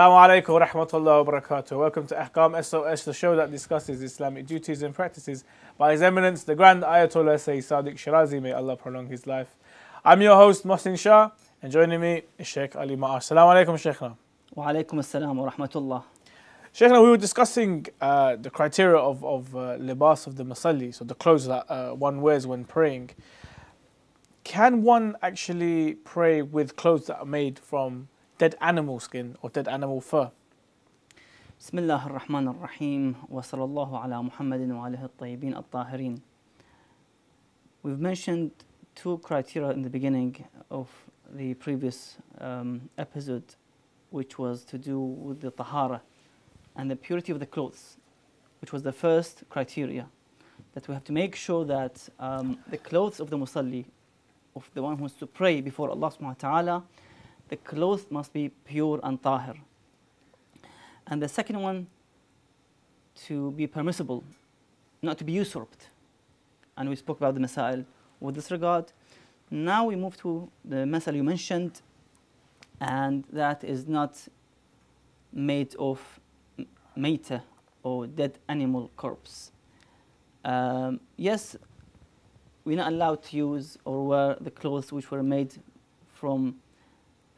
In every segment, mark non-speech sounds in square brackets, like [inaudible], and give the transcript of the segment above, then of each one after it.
Assalamu alaikum wa rahmatullahi wa barakatuh. Welcome to Ahkam SOS, the show that discusses Islamic duties and practices by His Eminence, the Grand Ayatollah Sayyid Sadiq Shirazi. May Allah prolong his life. I'm your host, Mohsin Shah, and joining me is Sheikh Ali Ma'ar. Assalamu alaikum, Sheikhna. Wa alaikum assalam wa rahmatullah. Sheikhna, we were discussing uh, the criteria of, of uh, libas of the musalli, so the clothes that uh, one wears when praying. Can one actually pray with clothes that are made from dead animal skin or dead animal fur? بسم الله الرحمن الرحيم وصلى الله على محمد وعليه الطيبين الطاهرين. We've mentioned two criteria in the beginning of the previous um, episode, which was to do with the tahara and the purity of the clothes, which was the first criteria that we have to make sure that um, the clothes of the musalli, of the one who wants to pray before Allah subhanahu wa ta'ala, the clothes must be pure and tahir. And the second one, to be permissible, not to be usurped. And we spoke about the masail with this regard. Now we move to the masail you mentioned, and that is not made of m- maita or dead animal corpse. Um, yes, we're not allowed to use or wear the clothes which were made from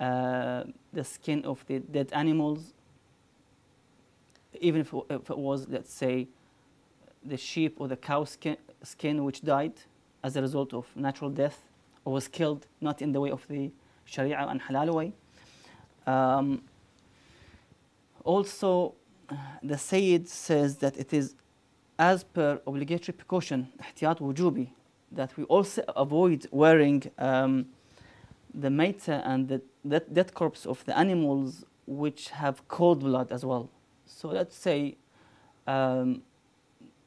uh, the skin of the dead animals, even if, if, it was, let's say, the sheep or the cow skin, skin which died as a result of natural death or was killed not in the way of the Sharia and halal way. Um, also, the Sayyid says that it is as per obligatory precaution, ihtiyat wujubi, that we also avoid wearing um, the maita and the dead, dead corpse of the animals which have cold blood as well. So let's say um,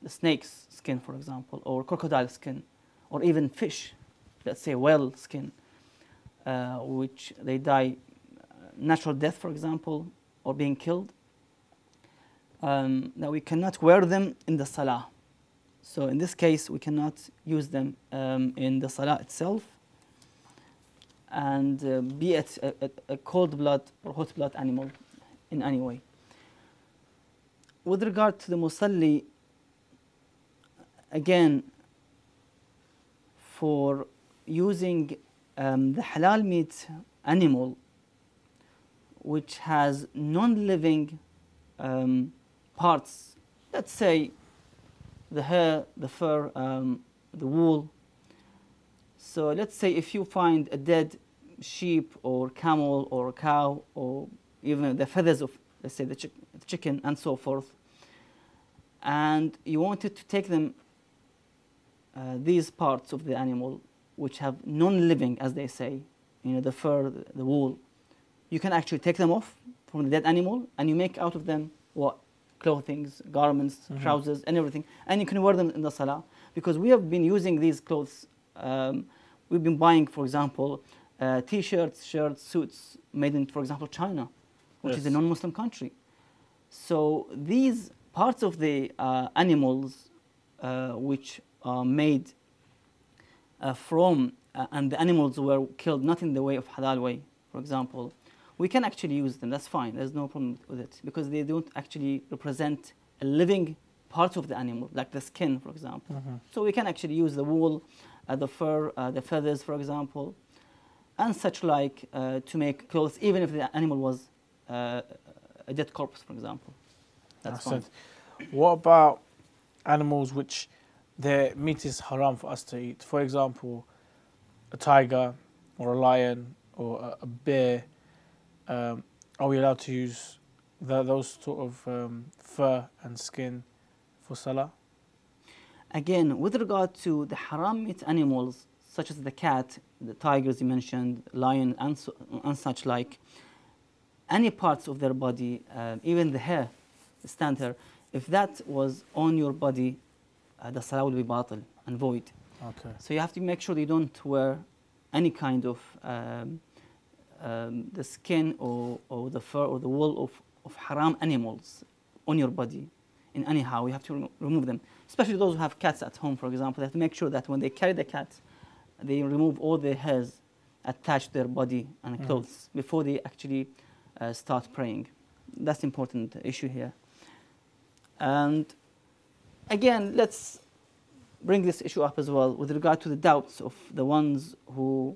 the snake's skin, for example, or crocodile skin, or even fish, let's say whale skin, uh, which they die uh, natural death, for example, or being killed, um, that we cannot wear them in the salah. So in this case, we cannot use them um, in the salah itself and uh, be it a, a, a cold blood or hot blood animal in any way. With regard to the musalli, again, for using um, the halal meat animal, which has non-living um, parts, let's say the hair, the fur, um, the wool, so let's say if you find a dead sheep or camel or cow or even the feathers of, let's say, the, chick- the chicken and so forth, and you wanted to take them, uh, these parts of the animal, which have non-living, as they say, you know, the fur, the, the wool, you can actually take them off from the dead animal and you make out of them what? Clothings, garments, Mhm. trousers, and everything. And you can wear them in the salah because we have been using these clothes. Um, we've been buying, for example, uh, t-shirts, shirts, suits made in, for example, China, which is a non-Muslim country. So these parts of the uh, animals uh, which are made uh, from, uh, and the animals were killed not in the way of halal way, for example, we can actually use them. That's fine. There's no problem with it because they don't actually represent a living part of the animal, like the skin, for example. Mhm. So we can actually use the wool, uh, the fur, uh, the feathers, for example, and such like uh, to make clothes, even if the animal was uh, a dead corpse, for example. That's fine. What about animals which their meat is haram for us to eat? For example, a tiger or a lion or a, a bear. Um, are we allowed to use tho- those sort of um, fur and skin for salah? Again, with regard to the haram meat animals, such as the cat, the tigers you mentioned, lion, and, so, and such like, any parts of their body, uh, even the hair, the stand hair, if that was on your body, uh, the salah will be batil and void. Okay. So you have to make sure you don't wear any kind of um, um, the skin or, or the fur or the wool of, of haram animals on your body in anyhow. You have to remo- remove them, especially those who have cats at home, for example. They have to make sure that when they carry the cat, they remove all the hairs attached to their body and Mhm. clothes before they actually uh, start praying. that's important issue here. And again, let's bring this issue up as well with regard to the doubts of the ones who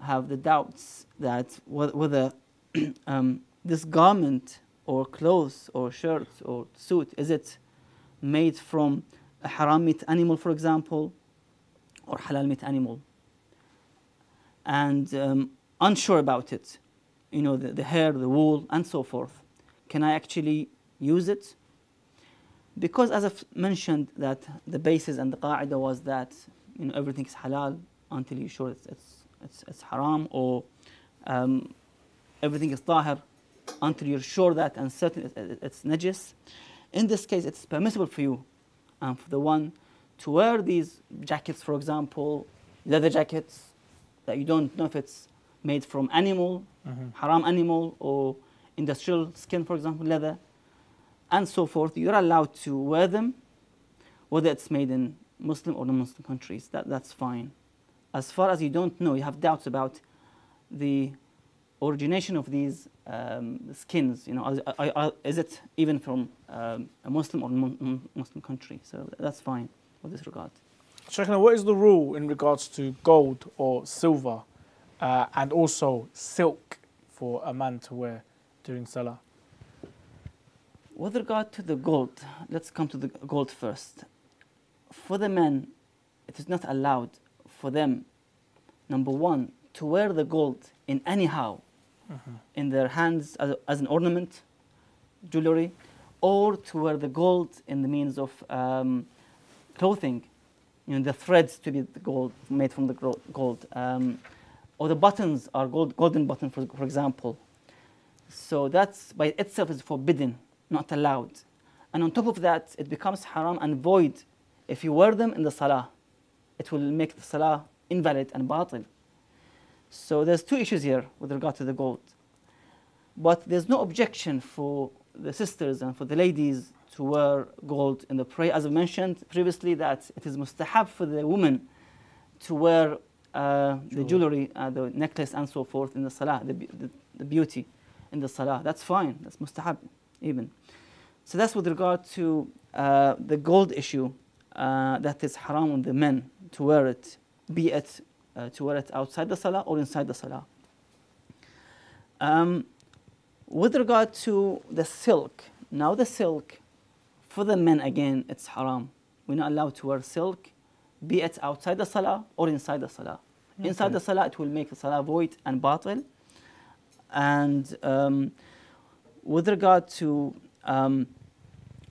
have the doubts that whether [clears throat] um, this garment or clothes or shirt or suit is it made from a haram meat animal, for example, or halal meat animal, and um, unsure about it, you know, the, the hair, the wool, and so forth. Can I actually use it? Because as I've mentioned that the basis and the qaida was that you know everything is halal until you're sure it's, it's, it's, it's haram or um, everything is tahir until you're sure that and certain it's najis. In this case, it's permissible for you and for the one to wear these jackets, for example, leather jackets that you don't know if it's made from animal, mm-hmm. haram animal, or industrial skin, for example, leather, and so forth. You're allowed to wear them, whether it's made in Muslim or non-Muslim countries. That, that's fine. As far as you don't know, you have doubts about the origination of these um, skins. You know, are, are, are, is it even from um, a Muslim or non-Muslim country? So that's fine with this regard. What is the rule in regards to gold or silver uh, and also silk for a man to wear during Salah? With regard to the gold, let's come to the gold first. For the men, it is not allowed for them, number one, to wear the gold in anyhow, mm-hmm. in their hands as, as, an ornament, jewelry, or to wear the gold in the means of um, clothing, you know, the threads to be gold, made from the gold. Um, or the buttons are gold, golden button, for, for example. So that's by itself is forbidden, not allowed. And on top of that, it becomes haram and void if you wear them in the salah. It will make the salah invalid and batil. So there's two issues here with regard to the gold. But there's no objection for the sisters and for the ladies to wear gold in the prayer. As I mentioned previously, that it is mustahab for the woman to wear uh, the jewelry, uh, the necklace, and so forth in the salah, the, the, the, beauty in the salah. That's fine. That's mustahab even. So that's with regard to uh, the gold issue uh, that is haram on the men to wear it, be it uh, to wear it outside the salah or inside the salah. Um, with regard to the silk, now the silk, for the men again, it's haram. We're not allowed to wear silk, be it outside the salah or inside the salah. Okay. Inside the salah, it will make the salah void and batil. And um, with regard to um,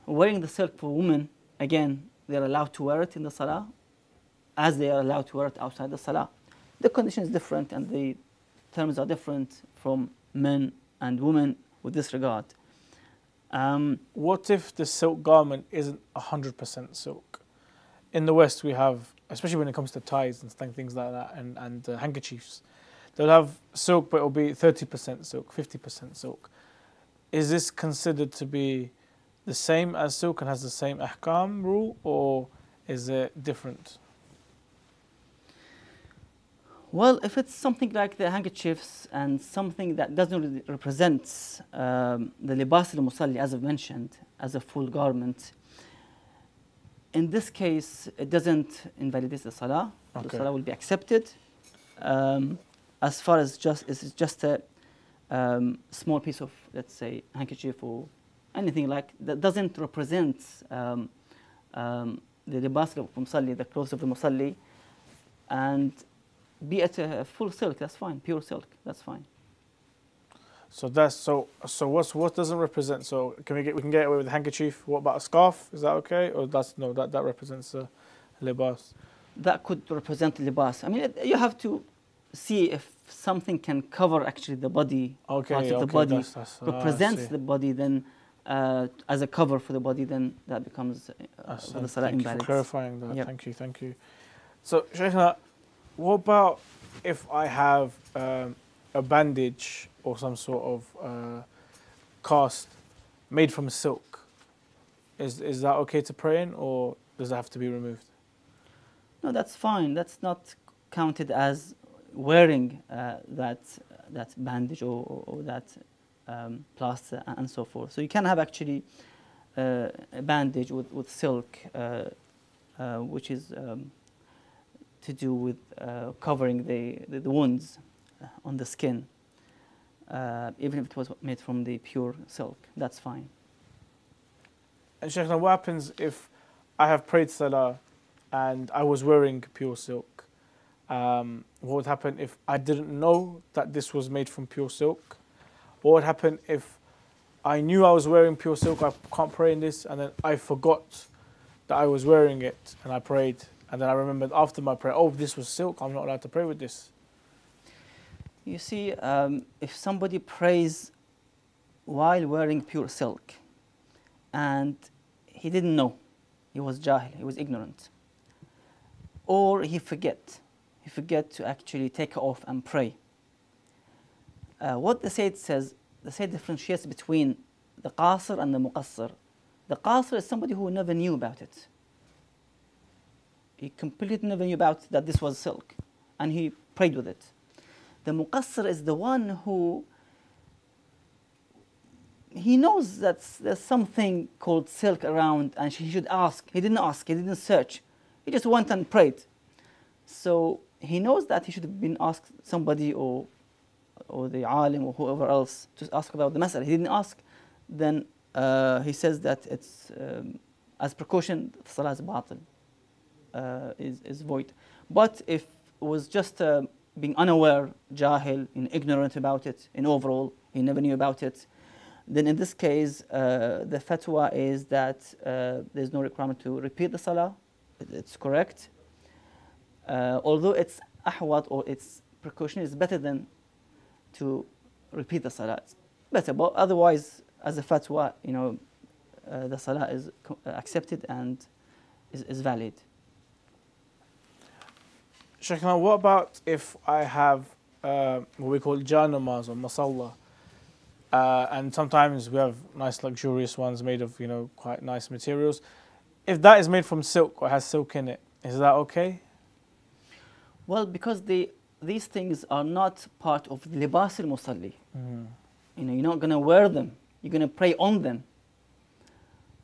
wearing the silk for women, again, they're allowed to wear it in the salah as they are allowed to wear it outside the salah. The condition is different and the terms are different from men and women with this regard. Um, what if the silk garment isn't 100% silk? In the West, we have especially when it comes to ties and things like that, and and uh, handkerchiefs. They'll have silk, but it'll be thirty percent silk, fifty percent silk. Is this considered to be the same as silk and has the same ahkam rule, or is it different? Well, if it's something like the handkerchiefs and something that doesn't really represent um, the libas al-musalli, as I've mentioned, as a full garment, in this case, it doesn't invalidate the salah. Okay. The salah will be accepted. Um, as far as just it's just a um, small piece of, let's say, handkerchief or anything like that doesn't represent um, um, the libas of musalli, the clothes of the musalli, and be it a full silk, that's fine. Pure silk, that's fine. So that's so. So what's what doesn't represent? So can we get we can get away with a handkerchief? What about a scarf? Is that okay? Or that's no that that represents a libas. That could represent libas. I mean, it, you have to see if something can cover actually the body okay, part of okay, the body that's, that's, uh, represents the body. Then uh, as a cover for the body, then that becomes uh, the salah Thank you for clarifying that. Yep. Thank you, thank you. So Shaykhna, what about if I have um, a bandage or some sort of uh, cast made from silk, is is that okay to pray in, or does it have to be removed? No, that's fine. That's not counted as wearing uh, that that bandage or, or, that um, plaster and so forth. So you can have actually uh, a bandage with, with silk, uh, uh, which is um, to do with uh, covering the, the, the wounds uh, on the skin, uh, even if it was made from the pure silk. That's fine. And Sheikh, now what happens if I have prayed Salah and I was wearing pure silk? Um, what would happen if I didn't know that this was made from pure silk? What would happen if I knew I was wearing pure silk, I can't pray in this, and then I forgot that I was wearing it and I prayed, and then I remembered after my prayer, oh, this was silk, I'm not allowed to pray with this. You see, um, if somebody prays while wearing pure silk and he didn't know, he was jahil, he was ignorant, or he forget, he forget to actually take off and pray. Uh, what the Sayyid says, the Sayyid differentiates between the qasir and the muqassir. The qasir is somebody who never knew about it. He completely never knew about that this was silk, and he prayed with it. The muqassir is the one who he knows that there's something called silk around, and he should ask. He didn't ask. He didn't search. He just went and prayed. So he knows that he should have been asked somebody or or the alim or whoever else to ask about the mas'ala. He didn't ask. Then uh, he says that it's um, as precaution, the salah is batil, uh, is, is void. But if it was just uh, being unaware, jahil, in ignorant about it, in overall, he never knew about it, then in this case, uh, the fatwa is that uh, there's no requirement to repeat the salah. It's correct. Uh, although it's ahwat or its precaution is better than to repeat the salah. It's better, but otherwise, as a fatwa, you know, the salah is accepted and is, is valid. Now what about if I have uh, what we call janamaz or masalla? Uh, and sometimes we have nice luxurious ones made of you know quite nice materials. If that is made from silk or has silk in it, is that okay? Well, because the, these things are not part of the libas al musalli. You know, you're not going to wear them. You're going to pray on them.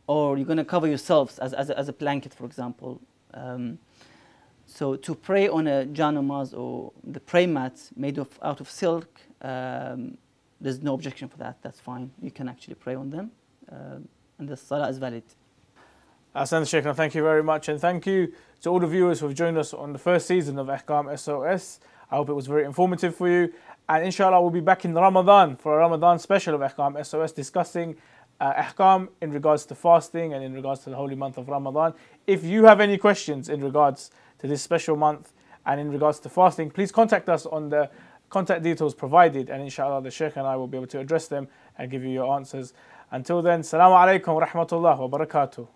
Or you're going to cover yourselves as, as, a, as a blanket, for example. Um, so to pray on a janamaz or the pray mat made of, out of silk, um, there's no objection for that. That's fine. You can actually pray on them. Um and the salah is valid. Ahsan Sheikh, thank you very much. And thank you to all the viewers who have joined us on the first season of Ahkam SOS. I hope it was very informative for you. And inshallah, we'll be back in Ramadan for a Ramadan special of Ahkam SOS discussing uh, Ahkam in regards to fasting and in regards to the holy month of Ramadan. If you have any questions in regards to this special month and in regards to fasting, please contact us on the contact details provided. And inshallah, the Sheikh and I will be able to address them and give you your answers. Until then, Salaam alaikum wa rahmatullah wa barakatuh.